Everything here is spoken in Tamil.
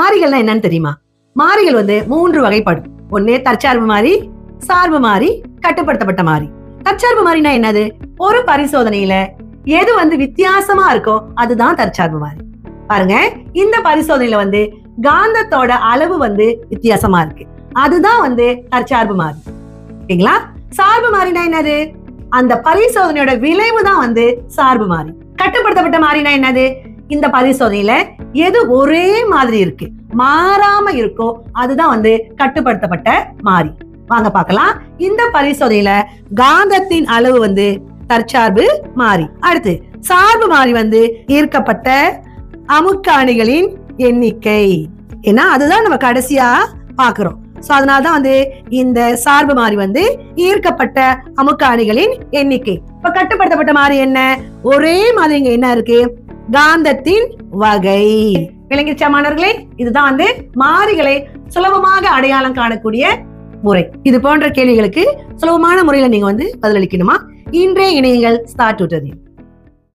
மாறிகள்னா என்னன்னு தெரியுமா? மாறிகள் வந்து மூன்று வகைப்படும். ஒண்ணு தற்சார்பு மாறி சார்பு மாறி கட்டுப்படுத்தப்பட்ட மாறி. தற்சார்பு மாறினா என்னது? ஒரு பரிசோதனையில எது வந்து வித்தியாசமா இருக்கோ அதுதான் தற்சார்பு மாறி. பாருங்க இந்த பரிசோதனையில வந்து காந்தத்தோட அளவு வந்து வித்தியாசமா இருக்கு. அதுதான் வந்து தற்சார்பு மாறி. ஓகேங்களா? சார்பு மாறினா என்னது? அந்த பரிசோதனையோட விளைவு தான் வந்து சார்பு மாறி. கட்டுப்படுத்தப்பட்ட மாறினா என்னது? இந்த பரிசோதனையில எது ஒரே மாதிரி இருக்கு? மாறாம இருக்கோ அதுதான் வந்து கட்டுப்படுத்தப்பட்ட மாறி. வாங்க பார்க்கலாம். இந்த பரிசோதனையில காந்தத்தின் அளவு வந்து தற்சார்பு மாறி. அடுத்து சார்பு மாறி வந்து ஈர்க்கப்பட்ட அமுக்க அணிகளின் எண்ணிக்கை. ஏன்னா அதுதான் நம்ம கடைசியா பாக்குறோம் சோ அதனாலதான் வந்து இந்த சார்பு மாறி வந்து ஈர்க்கப்பட்ட அமுக்க அணிகளின் எண்ணிக்கை. இப்ப கட்டுப்படுத்தப்பட்ட மாறி என்ன? ஒரே மாதிரி இங்க என்ன இருக்கு? காந்தத்தின் வகை. விளங்கிச்சா மாணவர்களே? இதுதான் வந்து மாறிகளை சுலபமாக அடையாளம் காணக்கூடிய முறை. இது போன்ற கேள்விகளுக்கு சுலபமான முறையில நீங்க வந்து பதிலளிக்கணுமா? இன்றைய இணையங்கள் ஸ்டார்ட் விட்டது